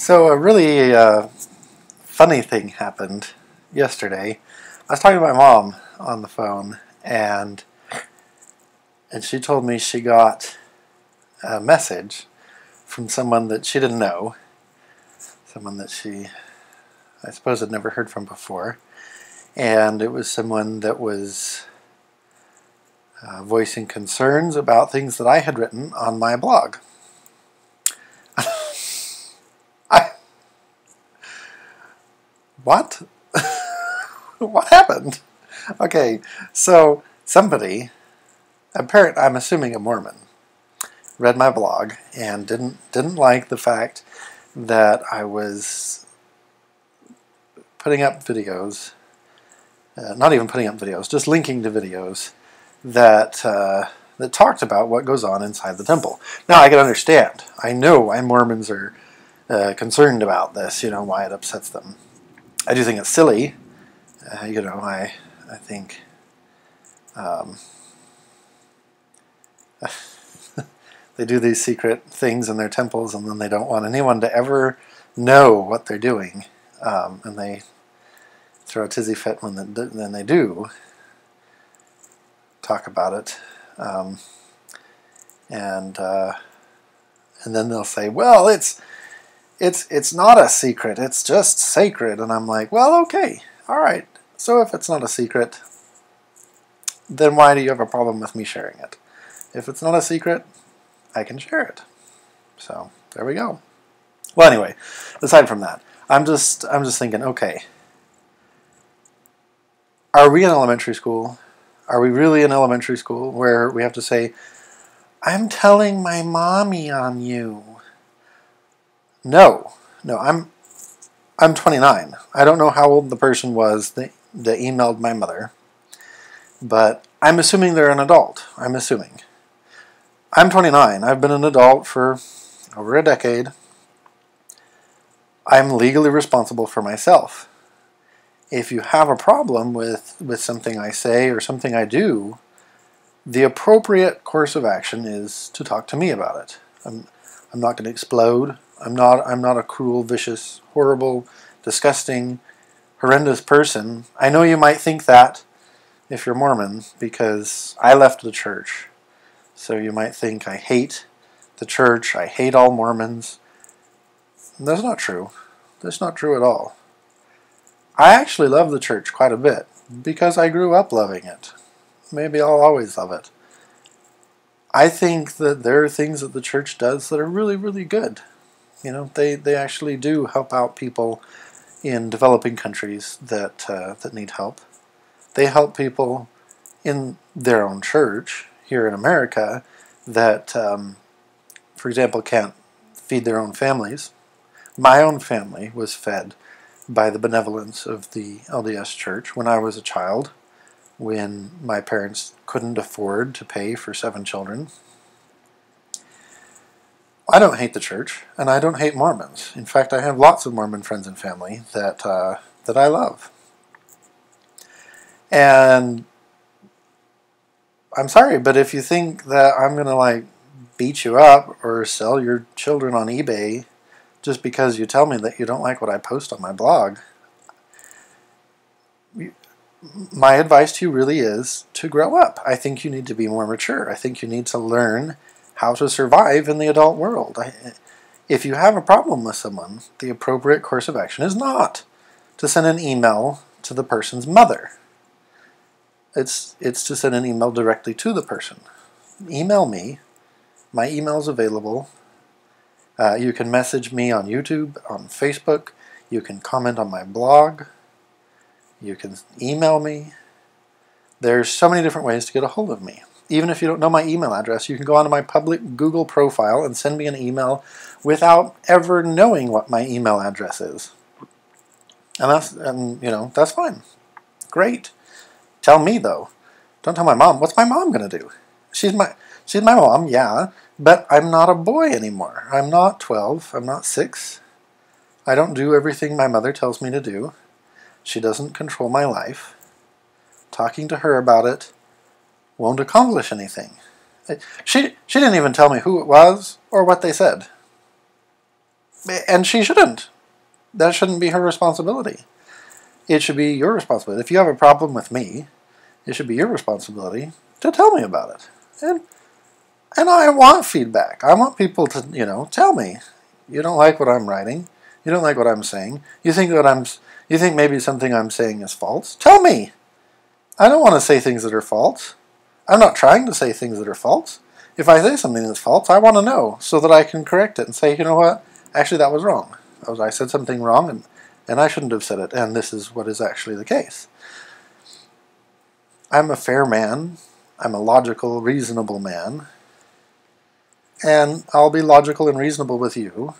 So a really uh, funny thing happened yesterday. I was talking to my mom on the phone, and and she told me she got a message from someone that she didn't know, someone that she, I suppose, had never heard from before, and it was someone that was uh, voicing concerns about things that I had written on my blog. What? what happened? Okay, so somebody, a parent, I'm assuming a Mormon, read my blog and didn't didn't like the fact that I was putting up videos, uh, not even putting up videos, just linking to videos that uh, that talked about what goes on inside the temple. Now I can understand. I know why Mormons are uh, concerned about this. You know why it upsets them. I do think it's silly. Uh, you know, I I think. Um, they do these secret things in their temples, and then they don't want anyone to ever know what they're doing, um, and they throw a tizzy fit when they, then they do talk about it, um, and uh, and then they'll say, "Well, it's it's it's not a secret; it's just sacred." And I'm like, "Well, okay, all right. So if it's not a secret, then why do you have a problem with me sharing it? If it's not a secret, I can share it. So there we go. Well, anyway, aside from that, I'm just I'm just thinking, okay, are we in elementary school? Are we really in elementary school where we have to say, I'm telling my mommy on you? No, no, I'm I'm 29. I don't know how old the person was that, that emailed my mother, but I'm assuming they're an adult. I'm assuming. I'm 29. I've been an adult for over a decade. I'm legally responsible for myself. If you have a problem with, with something I say or something I do, the appropriate course of action is to talk to me about it. I'm, I'm not going to explode. I'm not, I'm not a cruel, vicious, horrible, disgusting, horrendous person. I know you might think that if you're Mormon because I left the church so you might think I hate the church, I hate all Mormons. That's not true. That's not true at all. I actually love the church quite a bit because I grew up loving it. Maybe I'll always love it. I think that there are things that the church does that are really, really good. You know, they, they actually do help out people in developing countries that uh, that need help. They help people in their own church here in America that, um, for example, can't feed their own families. My own family was fed by the benevolence of the LDS Church when I was a child, when my parents couldn't afford to pay for seven children. I don't hate the church, and I don't hate Mormons. In fact, I have lots of Mormon friends and family that uh, that I love. And I'm sorry, but if you think that I'm going to like beat you up or sell your children on eBay just because you tell me that you don't like what I post on my blog, my advice to you really is to grow up. I think you need to be more mature. I think you need to learn how to survive in the adult world. I, if you have a problem with someone, the appropriate course of action is not to send an email to the person's mother it's, it's to send an email directly to the person. Email me. My email is available. Uh, you can message me on YouTube, on Facebook. You can comment on my blog. You can email me. There's so many different ways to get a hold of me. Even if you don't know my email address, you can go onto my public Google profile and send me an email without ever knowing what my email address is. And that's and you know, that's fine. Great. Tell me though. Don't tell my mom. What's my mom gonna do? She's my she's my mom, yeah, but I'm not a boy anymore. I'm not 12. I'm not 6. I don't do everything my mother tells me to do. She doesn't control my life. Talking to her about it won't accomplish anything. She she didn't even tell me who it was or what they said. And she shouldn't. That shouldn't be her responsibility. It should be your responsibility. If you have a problem with me, it should be your responsibility to tell me about it. And and I want feedback. I want people to, you know, tell me. You don't like what I'm writing. You don't like what I'm saying. You think that I'm you think maybe something I'm saying is false. Tell me. I don't want to say things that are false. I'm not trying to say things that are false. If I say something that's false, I want to know so that I can correct it and say, you know what? Actually, that was wrong. I said something wrong and, and I shouldn't have said it, and this is what is actually the case. I'm a fair man. I'm a logical, reasonable man. And I'll be logical and reasonable with you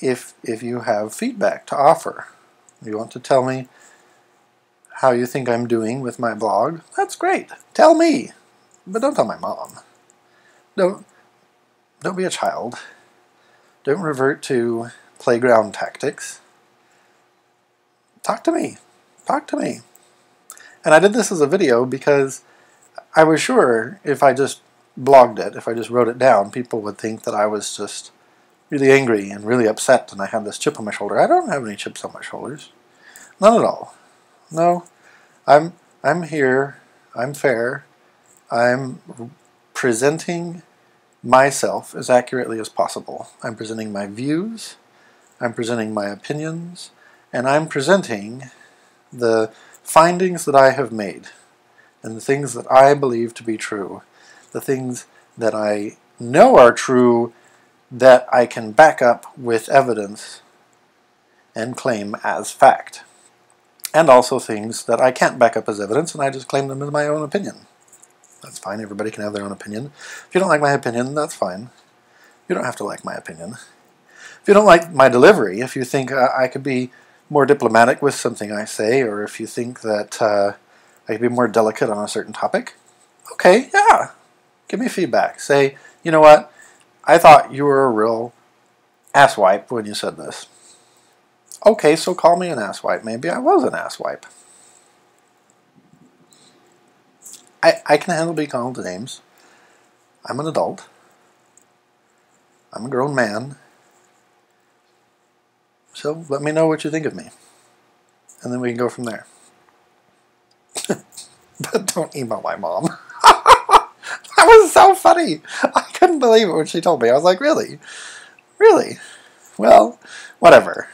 if, if you have feedback to offer. You want to tell me how you think I'm doing with my blog? That's great. Tell me. But don't tell my mom. Don't, don't be a child. Don't revert to playground tactics. Talk to me. Talk to me. And I did this as a video because I was sure if I just blogged it, if I just wrote it down, people would think that I was just really angry and really upset and I had this chip on my shoulder. I don't have any chips on my shoulders. None at all. No. I'm I'm here. I'm fair. I'm presenting myself as accurately as possible. I'm presenting my views. I'm presenting my opinions. And I'm presenting the findings that I have made and the things that I believe to be true the things that I know are true that I can back up with evidence and claim as fact. And also things that I can't back up as evidence and I just claim them as my own opinion. That's fine, everybody can have their own opinion. If you don't like my opinion, that's fine. You don't have to like my opinion. If you don't like my delivery, if you think uh, I could be more diplomatic with something I say, or if you think that uh, I could be more delicate on a certain topic, okay, yeah, Give me feedback. Say, you know what? I thought you were a real asswipe when you said this. Okay, so call me an asswipe. Maybe I was an asswipe. I, I can handle being called names. I'm an adult. I'm a grown man. So let me know what you think of me. And then we can go from there. but don't email my mom. That was so funny. I couldn't believe it when she told me. I was like, really? Really? Well, whatever.